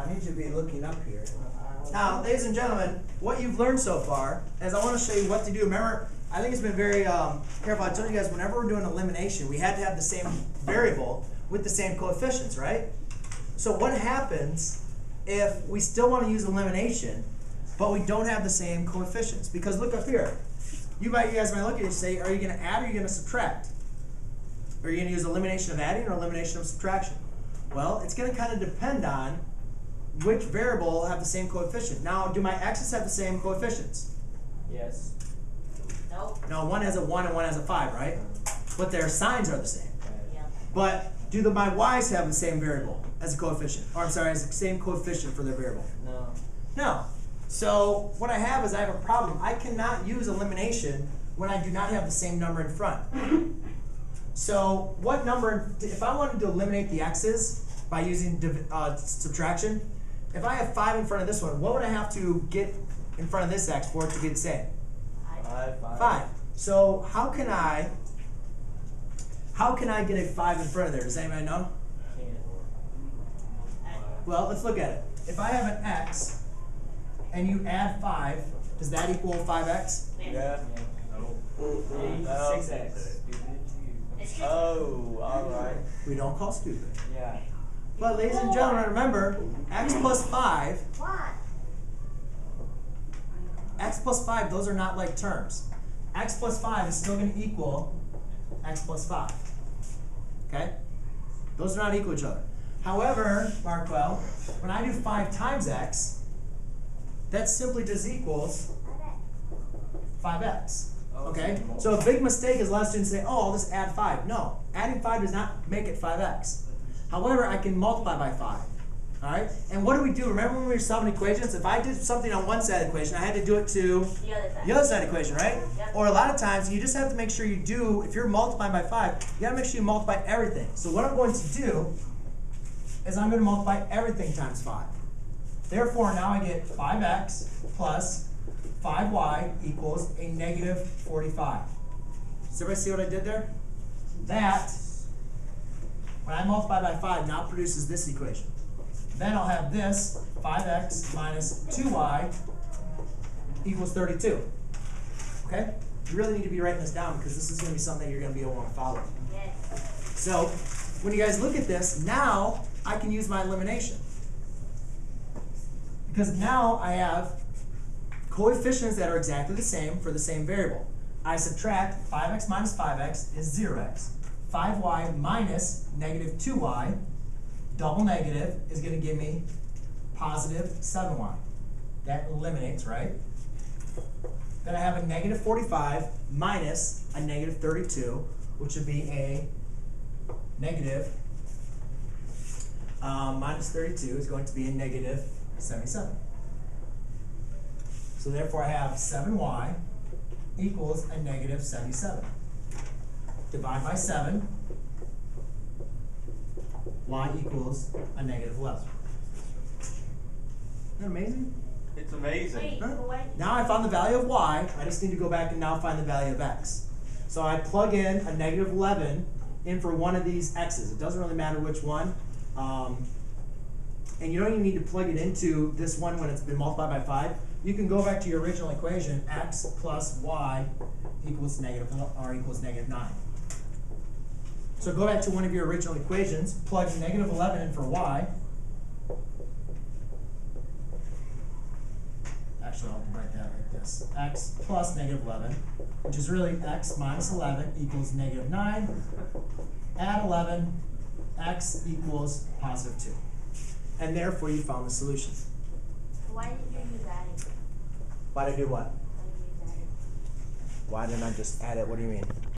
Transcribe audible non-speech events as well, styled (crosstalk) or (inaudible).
I need you to be looking up here. Now, ladies and gentlemen, what you've learned so far is I want to show you what to do. Remember, I think it's been very um, careful. I told you guys whenever we're doing elimination, we had to have the same variable with the same coefficients, right? So what happens if we still want to use elimination, but we don't have the same coefficients? Because look up here. You might, you guys might look at it and say, are you going to add or are you going to subtract? Are you going to use elimination of adding or elimination of subtraction? Well, it's going to kind of depend on which variable have the same coefficient. Now, do my x's have the same coefficients? Yes. Nope. No, one has a 1 and one has a 5, right? But their signs are the same. Yeah. But do the my y's have the same variable as a coefficient? Or I'm sorry, as the same coefficient for their variable? No. No. So what I have is I have a problem. I cannot use elimination when I do not have the same number in front. (laughs) So what number, if I wanted to eliminate the x's by using uh, subtraction, if I have 5 in front of this one, what would I have to get in front of this x for it to be the same? Five. Five. Five. So how can I how can I get a five in front of there? Does anybody know? Well, let's look at it. If I have an x and you add five, does that equal five x? Yeah. No. Six X. Oh, alright. We don't call stupid. Yeah. But ladies and gentlemen, remember x plus five, What? x plus five, those are not like terms. x plus five is still going to equal x plus five. Okay? Those are not equal to each other. However, Markwell, when I do five times x, that simply just equals 5x. Okay? So a big mistake is a lot of students say, oh, I'll just add 5. No, adding 5 does not make it 5x. However, I can multiply by 5. Alright? And what do we do? Remember when we were solving equations? If I did something on one side of the equation, I had to do it to The other side. the other side of the equation, right? Yep. Or a lot of times, you just have to make sure you do, if you're multiplying by 5, you gotta make sure you multiply everything. So what I'm going to do is I'm going to multiply everything times 5. Therefore, now I get 5x plus 5y equals a negative 45. Does everybody see what I did there? That, when I multiply by 5, now produces this equation. Then I'll have this, 5x minus 2y equals 32. Okay? You really need to be writing this down because this is going to be something you're going to be able to follow. Yes. So, when you guys look at this, now I can use my elimination. Because now I have coefficients that are exactly the same for the same variable. I subtract 5x minus 5x is 0x. 5y minus negative 2y, double negative, is going to give me positive 7y. That eliminates, right? Then I have a negative 45 minus a negative 32, which would be a negative um, minus 32 is going to be a negative 77. So therefore I have 7y equals a negative 77. Divide by 7, y equals a negative 11. Isn't that amazing? It's amazing. Wait, Huh? Now I found the value of y, I just need to go back and now find the value of x. So I plug in a negative 11 in for one of these x's. It doesn't really matter which one. Um, and you don't even need to plug it into this one when it's been multiplied by 5. You can go back to your original equation, x plus y equals negative, or equals negative 9. So go back to one of your original equations, plug negative 11 in for y. Actually, I'll write that like this. x plus negative 11, which is really x minus 11 equals negative 9. Add 11, x equals positive 2. And therefore, you found the solution. Why did you use adding? Why did I do what? Why did you use adding? Why didn't I just add it? What do you mean?